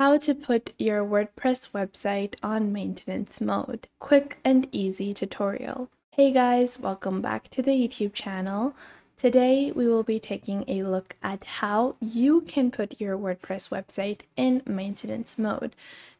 How to put your WordPress website on maintenance mode. Quick and easy tutorial. Hey guys, welcome back to the YouTube channel. Today we will be taking a look at how you can put your WordPress website in maintenance mode.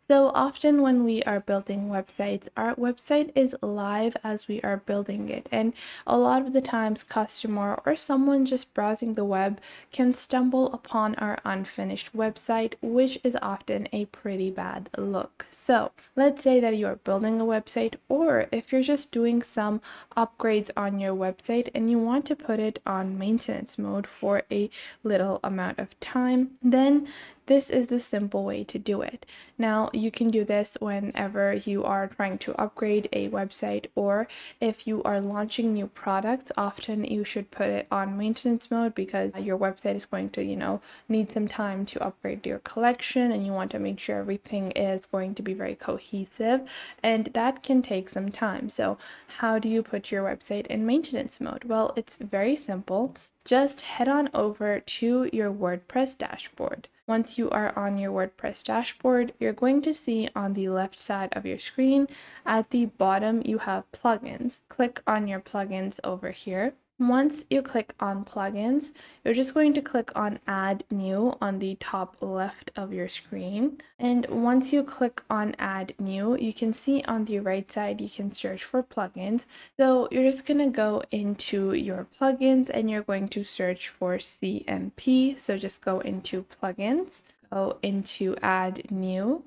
So often when we are building websites, our website is live as we are building it. And a lot of the times customer or someone just browsing the web can stumble upon our unfinished website, which is often a pretty bad look. So let's say that you're building a website or if you're just doing some upgrades on your website and you want to put it on maintenance mode for a little amount of time, then this is the simple way to do it. Now, you can do this whenever you are trying to upgrade a website or if you are launching new products, often you should put it on maintenance mode because your website is going to, you know, need some time to upgrade your collection and you want to make sure everything is going to be very cohesive and that can take some time. So, how do you put your website in maintenance mode? Well, it's very simple. Just head on over to your WordPress dashboard. Once you are on your WordPress dashboard, you're going to see on the left side of your screen, at the bottom, you have plugins. Click on your plugins over here. Once you click on plugins, you're just going to click on add new on the top left of your screen. And once you click on add new, you can see on the right side, you can search for plugins. So you're just going to go into your plugins and you're going to search for CMP. So just go into plugins, go into add new.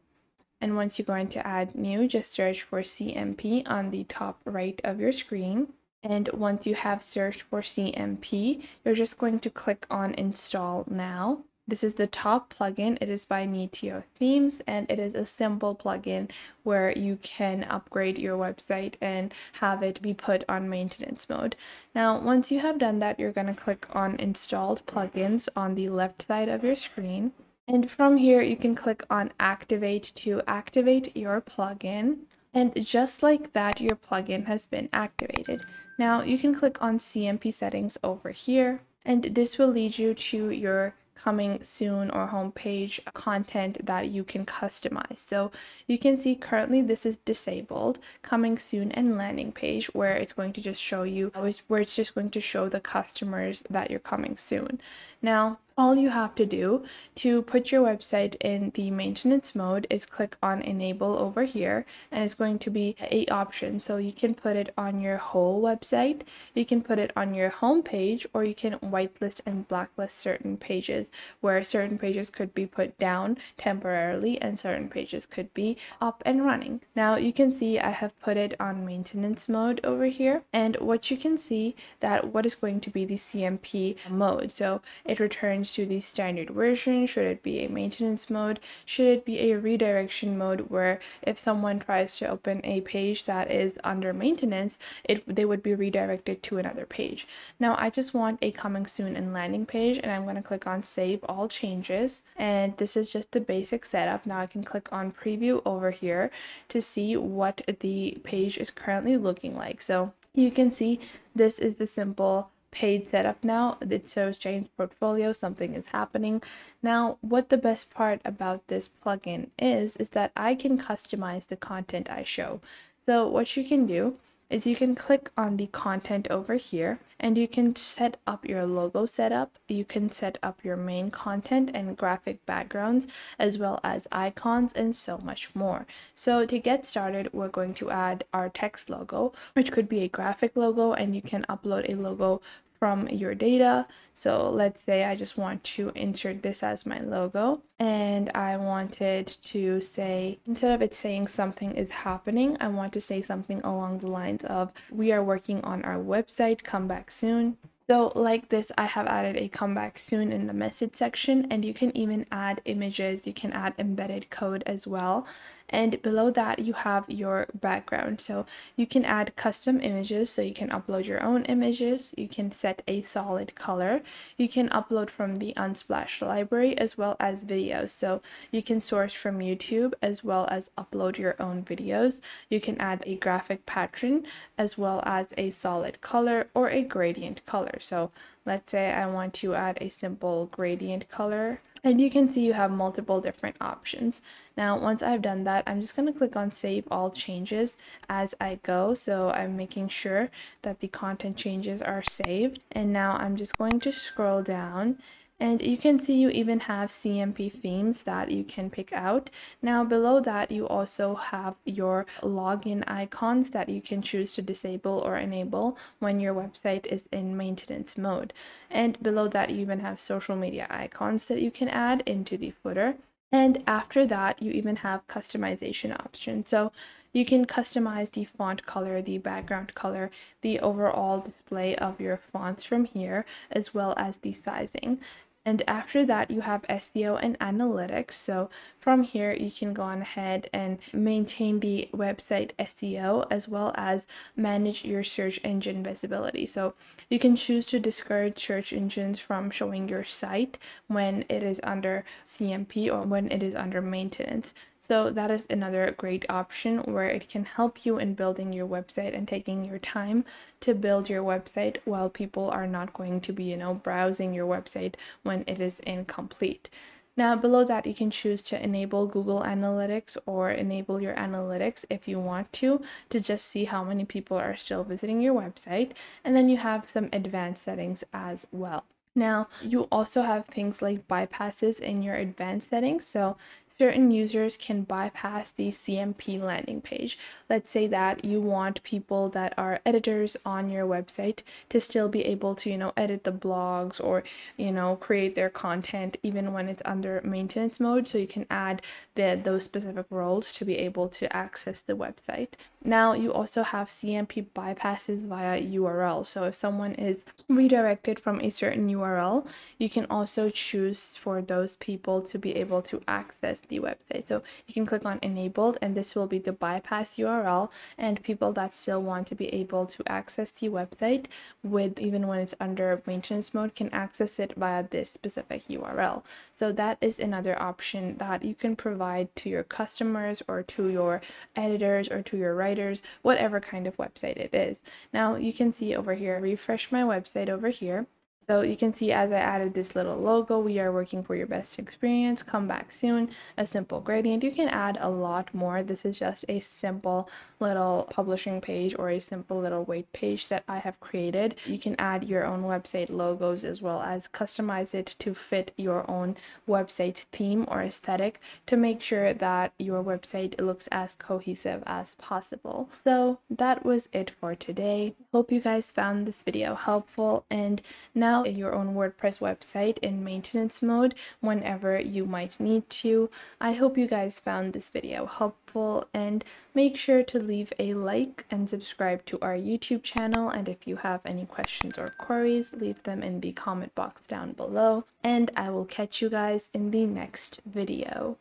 And once you go into add new, just search for CMP on the top right of your screen. And once you have searched for CMP, you're just going to click on install now. This is the top plugin. It is by Neato Themes and it is a simple plugin where you can upgrade your website and have it be put on maintenance mode. Now, once you have done that, you're going to click on installed plugins on the left side of your screen. And from here, you can click on activate to activate your plugin. And just like that, your plugin has been activated. Now you can click on CMP settings over here, and this will lead you to your coming soon or homepage content that you can customize. So you can see currently this is disabled, coming soon and landing page where it's going to just show you, where it's just going to show the customers that you're coming soon. Now, all you have to do to put your website in the maintenance mode is click on enable over here and it's going to be a option. So you can put it on your whole website you can put it on your home page or you can whitelist and blacklist certain pages where certain pages could be put down temporarily and certain pages could be up and running. Now you can see I have put it on maintenance mode over here and what you can see that what is going to be the CMP mode. So it returns change to the standard version? Should it be a maintenance mode? Should it be a redirection mode where if someone tries to open a page that is under maintenance, it they would be redirected to another page. Now I just want a coming soon and landing page and I'm going to click on save all changes and this is just the basic setup. Now I can click on preview over here to see what the page is currently looking like. So you can see this is the simple page setup now. It shows change portfolio, something is happening. Now, what the best part about this plugin is, is that I can customize the content I show. So what you can do is you can click on the content over here and you can set up your logo setup. You can set up your main content and graphic backgrounds as well as icons and so much more. So to get started, we're going to add our text logo, which could be a graphic logo and you can upload a logo from your data. So let's say I just want to insert this as my logo and I wanted to say, instead of it saying something is happening, I want to say something along the lines of, we are working on our website, come back soon. So like this, I have added a come back soon in the message section and you can even add images, you can add embedded code as well and below that you have your background. So you can add custom images. So you can upload your own images. You can set a solid color. You can upload from the unsplash library as well as videos. So you can source from youtube as well as upload your own videos. You can add a graphic pattern as well as a solid color or a gradient color. So let's say i want to add a simple gradient color And you can see you have multiple different options. Now, once I've done that, I'm just going to click on save all changes as I go. So I'm making sure that the content changes are saved. And now I'm just going to scroll down and you can see you even have CMP themes that you can pick out. Now below that you also have your login icons that you can choose to disable or enable when your website is in maintenance mode. And below that you even have social media icons that you can add into the footer. And after that, you even have customization options. So you can customize the font color, the background color, the overall display of your fonts from here, as well as the sizing. And after that, you have SEO and analytics. So from here, you can go on ahead and maintain the website SEO as well as manage your search engine visibility. So you can choose to discourage search engines from showing your site when it is under CMP or when it is under maintenance. So that is another great option where it can help you in building your website and taking your time to build your website while people are not going to be, you know, browsing your website when it is incomplete. Now below that you can choose to enable Google Analytics or enable your analytics if you want to to just see how many people are still visiting your website and then you have some advanced settings as well. Now, you also have things like bypasses in your advanced settings. So certain users can bypass the CMP landing page. Let's say that you want people that are editors on your website to still be able to, you know, edit the blogs or, you know, create their content even when it's under maintenance mode. So you can add the, those specific roles to be able to access the website. Now you also have CMP bypasses via URL. So if someone is redirected from a certain URL, you can also choose for those people to be able to access the website. So you can click on enabled and this will be the bypass URL and people that still want to be able to access the website with even when it's under maintenance mode can access it via this specific URL. So that is another option that you can provide to your customers or to your editors or to your writers, whatever kind of website it is. Now you can see over here, refresh my website over here. So you can see as I added this little logo, we are working for your best experience. Come back soon. A simple gradient. You can add a lot more. This is just a simple little publishing page or a simple little wait page that I have created. You can add your own website logos as well as customize it to fit your own website theme or aesthetic to make sure that your website looks as cohesive as possible. So that was it for today. Hope you guys found this video helpful and now now your own WordPress website in maintenance mode whenever you might need to. I hope you guys found this video helpful and make sure to leave a like and subscribe to our YouTube channel and if you have any questions or queries leave them in the comment box down below and I will catch you guys in the next video.